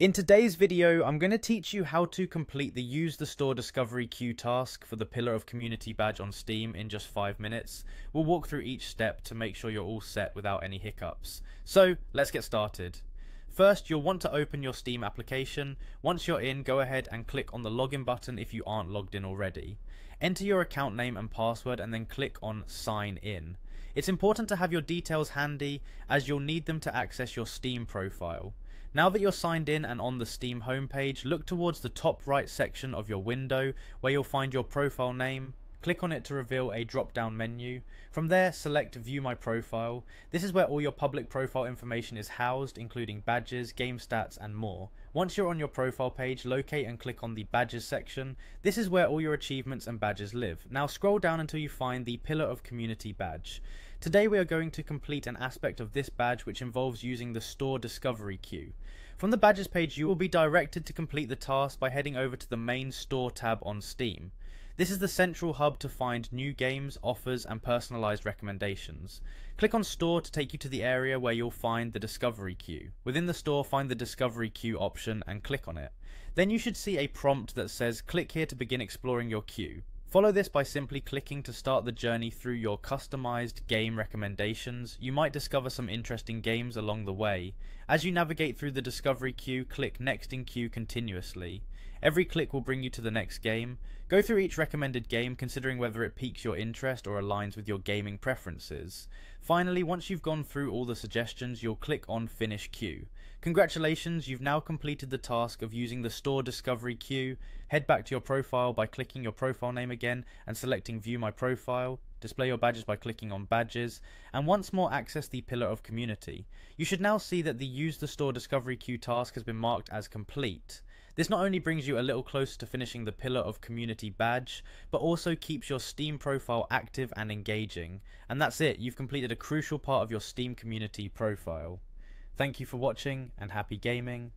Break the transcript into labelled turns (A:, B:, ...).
A: In today's video, I'm going to teach you how to complete the Use the Store Discovery Queue task for the Pillar of Community badge on Steam in just 5 minutes. We'll walk through each step to make sure you're all set without any hiccups. So, let's get started. First, you'll want to open your Steam application. Once you're in, go ahead and click on the login button if you aren't logged in already. Enter your account name and password and then click on sign in. It's important to have your details handy as you'll need them to access your Steam profile. Now that you're signed in and on the Steam homepage, look towards the top right section of your window where you'll find your profile name. Click on it to reveal a drop down menu. From there, select View My Profile. This is where all your public profile information is housed, including badges, game stats, and more. Once you're on your profile page, locate and click on the Badges section. This is where all your achievements and badges live. Now scroll down until you find the Pillar of Community badge. Today we are going to complete an aspect of this badge which involves using the Store Discovery queue. From the Badges page you will be directed to complete the task by heading over to the main Store tab on Steam. This is the central hub to find new games, offers and personalised recommendations. Click on Store to take you to the area where you'll find the Discovery queue. Within the store find the Discovery queue option and click on it. Then you should see a prompt that says click here to begin exploring your queue. Follow this by simply clicking to start the journey through your customized game recommendations. You might discover some interesting games along the way. As you navigate through the discovery queue, click next in queue continuously. Every click will bring you to the next game. Go through each recommended game considering whether it piques your interest or aligns with your gaming preferences. Finally, once you've gone through all the suggestions, you'll click on Finish Queue. Congratulations, you've now completed the task of using the Store Discovery queue. Head back to your profile by clicking your profile name again and selecting View My Profile. Display your badges by clicking on Badges, and once more access the Pillar of Community. You should now see that the Use the Store Discovery queue task has been marked as complete. This not only brings you a little closer to finishing the Pillar of Community badge, but also keeps your Steam profile active and engaging. And that's it, you've completed a crucial part of your Steam community profile. Thank you for watching and happy gaming.